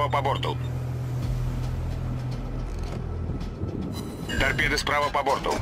справа по борту. Торпеды справа по борту.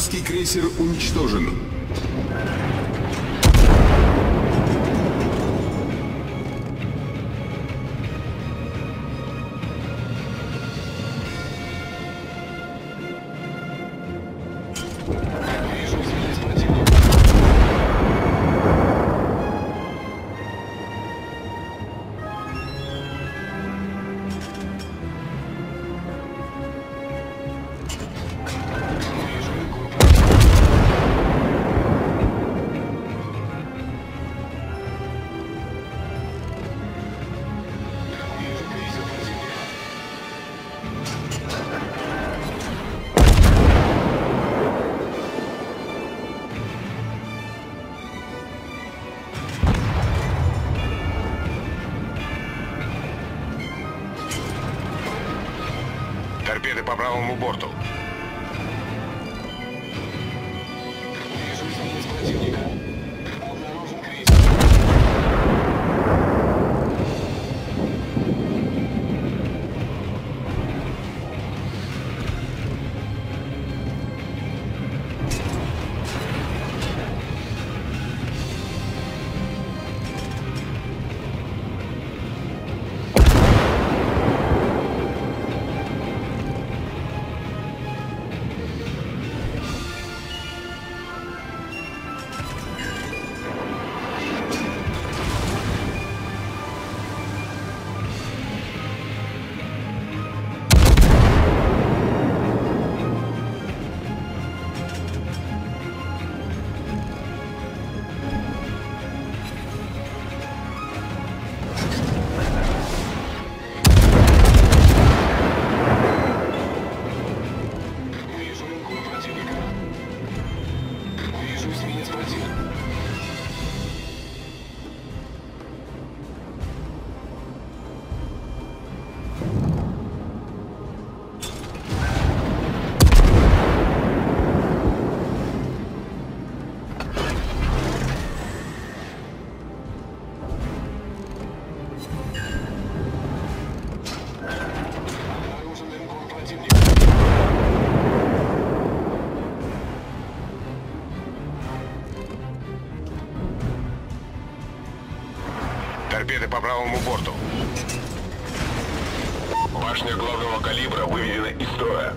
Вражеский крейсер уничтожен. Правому борту. Торпеды по правому борту. Башня главного калибра выведена из строя.